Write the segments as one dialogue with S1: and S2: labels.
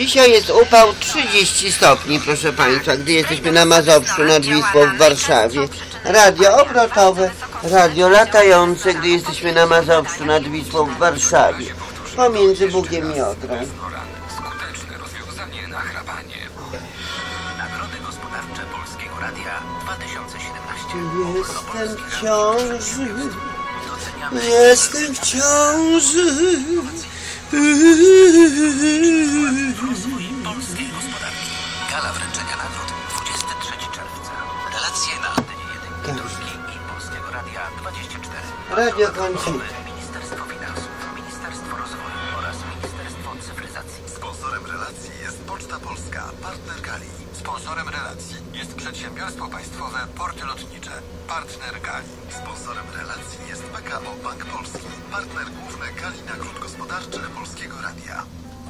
S1: Dzisiaj jest upał 30 stopni, proszę Państwa, gdy jesteśmy na Mazowszu nad Wisłą w Warszawie. Radio obrotowe, radio latające, gdy jesteśmy na Mazowszu nad Wisłą w Warszawie. Pomiędzy Bugiem i Odrą.
S2: Skuteczne rozwiązanie na chrapanie. Nagrody gospodarcze Polskiego Radia 2017.
S1: Jestem w ciąży, jestem w ciąży.
S2: Polskiej gospodarki. Gala wręczenia nagród 23 czerwca. Relacje na antenie jedynki Polskiej i Polskiego Radia 24.
S1: Radio Koncita.
S2: Ministerstwo Finansów, Ministerstwo Rozwoju oraz Ministerstwo Cyfryzacji.
S3: Sponsorem relacji jest Poczta Polska, partner Gali. Sponsorem relacji jest przedsiębiorstwo państwowe Porty Lotnicze, partner Gali. Sponsorem relacji jest PKO Bank Polski, partner główny Gali Nagród Gospodarczych Polskiego Radia.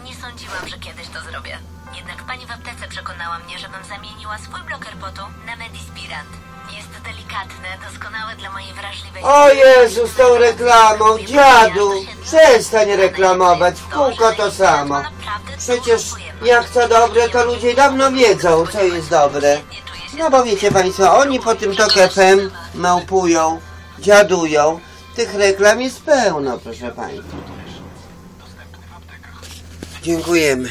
S4: Nie sądziłam, że kiedyś to zrobię. Jednak pani w aptece przekonała mnie, żebym zamieniła swój bloker potu na Medispirant. Jest delikatny, doskonały dla mojej wrażliwej...
S1: O Jezu, z tą reklamą, dziadu, przestań reklamować, w kółko to samo. Przecież jak co dobre, to ludzie dawno wiedzą, co jest dobre. No bo wiecie Państwo, oni po tym TOK FM małpują, dziadują. Tych reklam jest pełno, proszę Państwa. Dziękujemy.